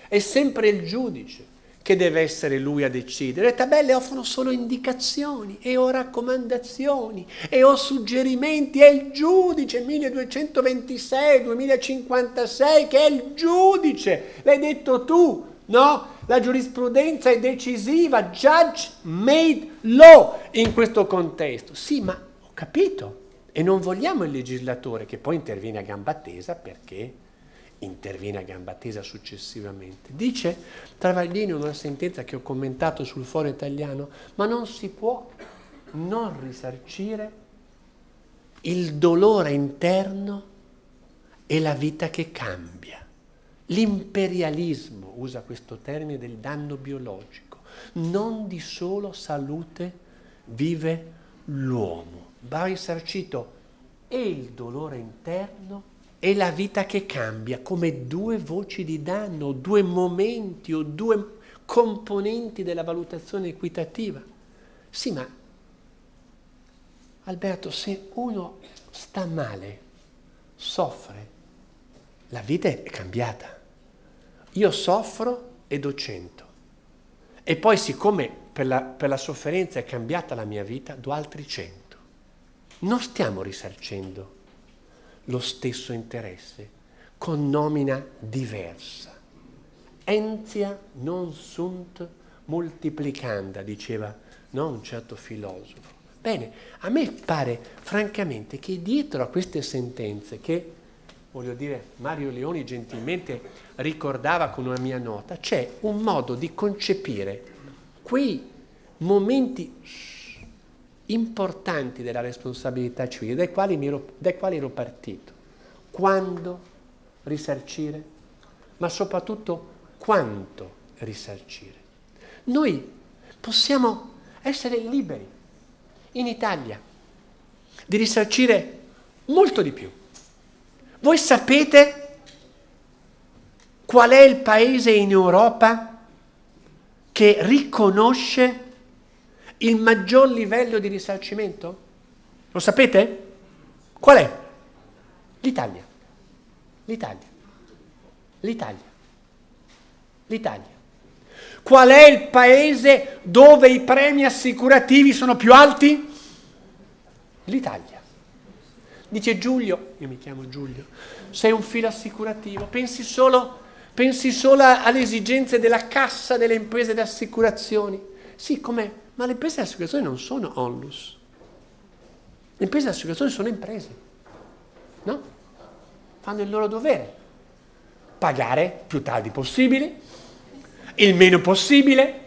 è sempre il giudice che deve essere lui a decidere. Le tabelle offrono solo indicazioni e ho raccomandazioni e ho suggerimenti. È il giudice 1226, 2056 che è il giudice. L'hai detto tu, no? La giurisprudenza è decisiva, judge made law in questo contesto. Sì, ma ho capito. E non vogliamo il legislatore che poi interviene a gamba tesa perché interviene a gamba tesa successivamente. Dice Travaglini in una sentenza che ho commentato sul foro italiano, ma non si può non risarcire il dolore interno e la vita che cambia. L'imperialismo usa questo termine del danno biologico. Non di solo salute vive l'uomo. Va risarcito e il dolore interno è la vita che cambia come due voci di danno, due momenti o due componenti della valutazione equitativa. Sì, ma Alberto, se uno sta male, soffre, la vita è cambiata. Io soffro e do cento. E poi siccome per la, per la sofferenza è cambiata la mia vita, do altri cento. Non stiamo risarcendo lo stesso interesse, con nomina diversa. Entia non sunt multiplicanda, diceva no, un certo filosofo. Bene, a me pare francamente che dietro a queste sentenze che, voglio dire, Mario Leoni gentilmente ricordava con una mia nota, c'è un modo di concepire quei momenti importanti della responsabilità civile, dai quali, ero, dai quali ero partito. Quando risarcire, ma soprattutto quanto risarcire. Noi possiamo essere liberi in Italia di risarcire molto di più. Voi sapete qual è il paese in Europa che riconosce il maggior livello di risarcimento? Lo sapete? Qual è? L'Italia. L'Italia. L'Italia. L'Italia. Qual è il paese dove i premi assicurativi sono più alti? L'Italia. Dice Giulio, io mi chiamo Giulio, sei un filo assicurativo, pensi solo, pensi solo alle esigenze della cassa delle imprese di assicurazioni. Sì, com'è? Ma le imprese di assicurazioni non sono onlus. Le imprese di assicurazioni sono imprese, no? Fanno il loro dovere. Pagare più tardi possibile, il meno possibile,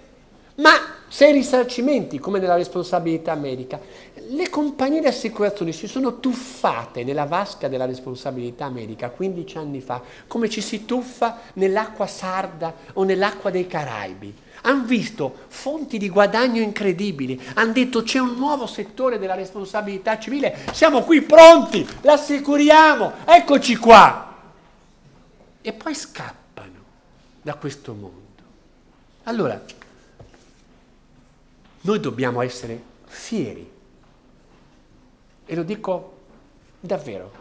ma se i risarcimenti, come nella responsabilità medica, le compagnie di assicurazioni si sono tuffate nella vasca della responsabilità medica 15 anni fa, come ci si tuffa nell'acqua sarda o nell'acqua dei Caraibi. Hanno visto fonti di guadagno incredibili, hanno detto c'è un nuovo settore della responsabilità civile, siamo qui pronti, l'assicuriamo, eccoci qua. E poi scappano da questo mondo. Allora, noi dobbiamo essere fieri. E lo dico davvero.